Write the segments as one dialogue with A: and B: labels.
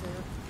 A: there.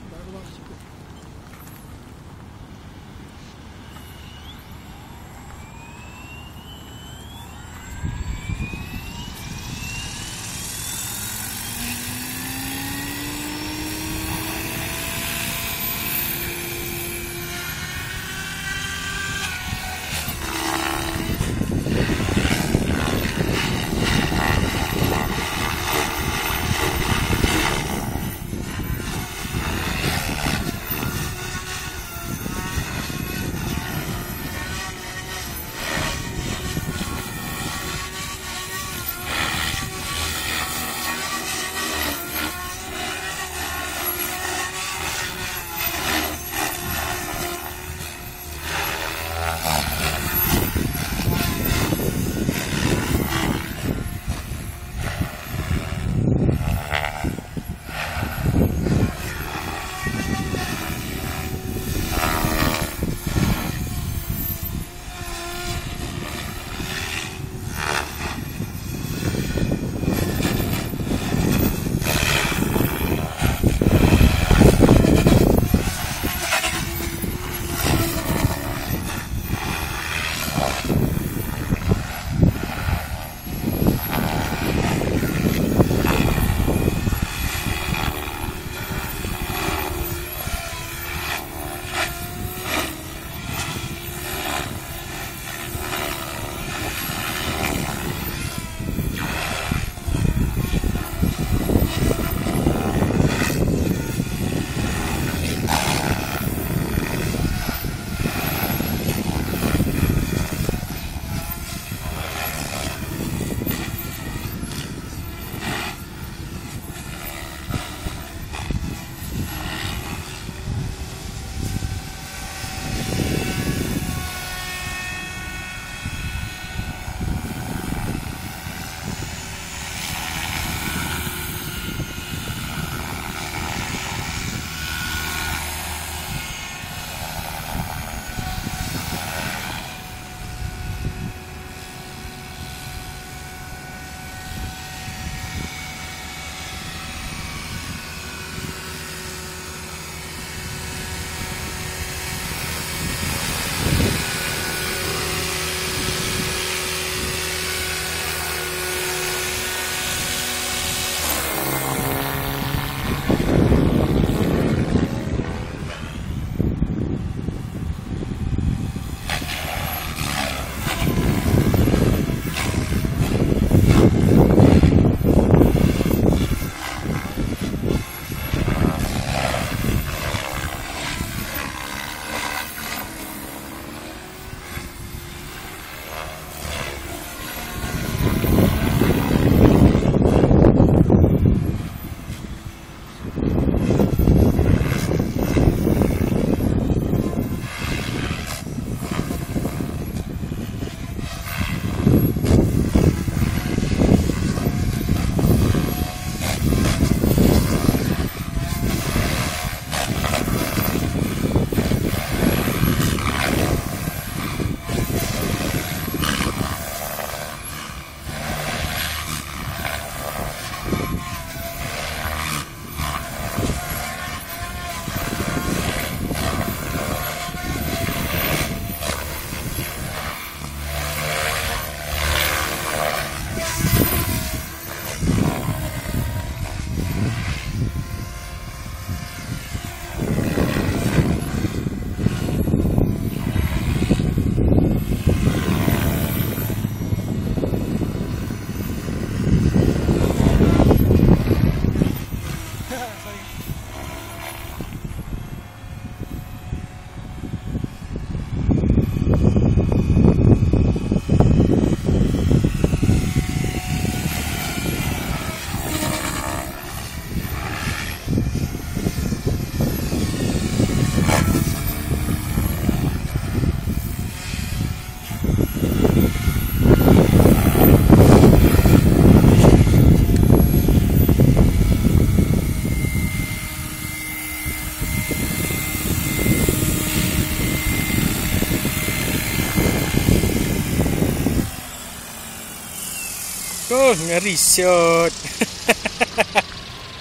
B: Oh, ngeri siot.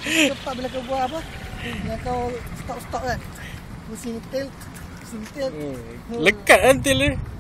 A: Cepat bila kau buat apa? Yang kau stop-stop kan. Pusing tail. Pusing tail.
B: Hmm. Lekat kan tail dia.